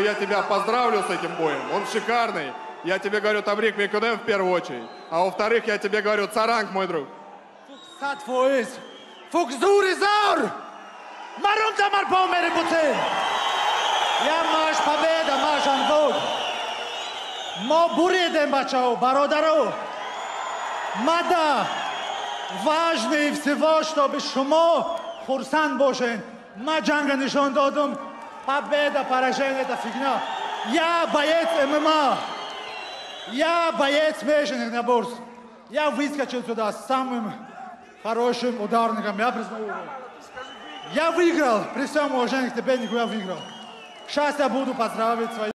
Я тебя поздравлю с этим боем. Он шикарный. Я тебе говорю, Таврик Микудем в первую очередь. А во-вторых, я тебе говорю, Царанг, мой друг. Satfoiz. Fuxduri Zaur. Marum tamar pomere buce. Я маш победа, маш анвод. Мо буредем бачао, бародаро. Мада. Важный всего, чтобы шумо хурсан бошен. Ма нишон додум. Победа, поражение, это фигня. Я боец ММА. Я боец смешанных наборств. Я выскочил сюда с самым хорошим ударником. Я признаю его. Я выиграл. При всем уважении к тебе, я выиграл. Сейчас я буду поздравить своих